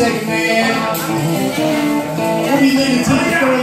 second, man. We'll you leaving to the.